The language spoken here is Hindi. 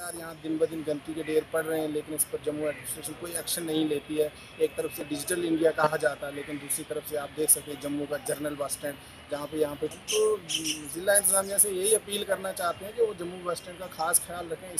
लगातार यहाँ दिन ब दिन गंदगी के ढेर पड़ रहे हैं, लेकिन इस पर जम्मू एडमिनिस्ट्रेशन कोई एक्शन नहीं लेती है। एक तरफ़ से डिजिटल इंडिया कहा जाता है, लेकिन दूसरी तरफ़ से आप देख सकते हैं जम्मू का जर्नल बस स्टैंड जहाँ पे यहाँ पे तो, तो जिला इंतजामिया से यही अपील करना चाहते हैं कि वो जम्मू बस स्टैंड का खास ख्याल रखें।